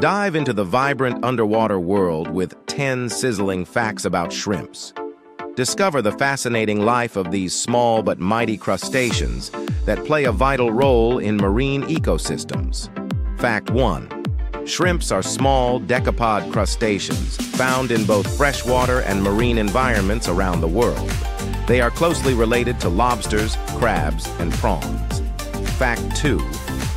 Dive into the vibrant underwater world with 10 sizzling facts about shrimps. Discover the fascinating life of these small but mighty crustaceans that play a vital role in marine ecosystems. Fact 1. Shrimps are small decapod crustaceans found in both freshwater and marine environments around the world. They are closely related to lobsters, crabs, and prawns. Fact 2.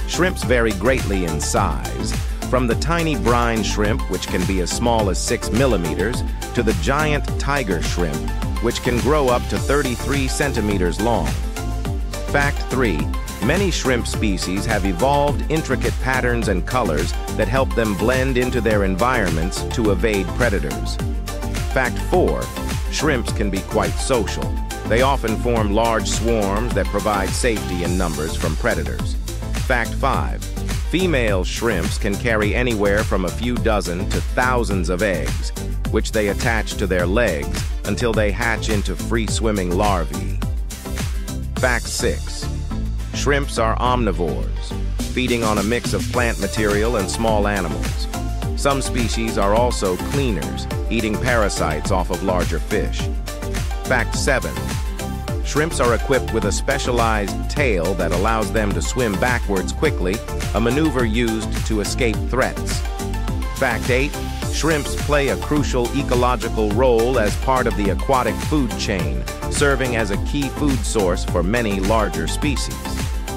Shrimps vary greatly in size, from the tiny brine shrimp, which can be as small as 6 millimeters, to the giant tiger shrimp, which can grow up to 33 centimeters long. Fact 3. Many shrimp species have evolved intricate patterns and colors that help them blend into their environments to evade predators. Fact 4. Shrimps can be quite social. They often form large swarms that provide safety in numbers from predators. Fact 5. Female shrimps can carry anywhere from a few dozen to thousands of eggs, which they attach to their legs until they hatch into free-swimming larvae. Fact 6. Shrimps are omnivores, feeding on a mix of plant material and small animals. Some species are also cleaners, eating parasites off of larger fish. Fact 7. Shrimps are equipped with a specialized tail that allows them to swim backwards quickly, a maneuver used to escape threats. Fact 8. Shrimps play a crucial ecological role as part of the aquatic food chain, serving as a key food source for many larger species.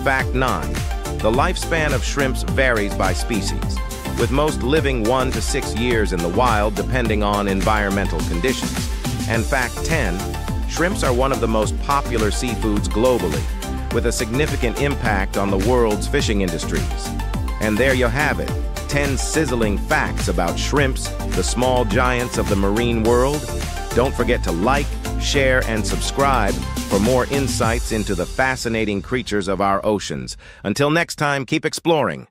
Fact 9. The lifespan of shrimps varies by species, with most living one to six years in the wild depending on environmental conditions. And fact 10, shrimps are one of the most popular seafoods globally, with a significant impact on the world's fishing industries. And there you have it, 10 sizzling facts about shrimps, the small giants of the marine world. Don't forget to like, share, and subscribe for more insights into the fascinating creatures of our oceans. Until next time, keep exploring.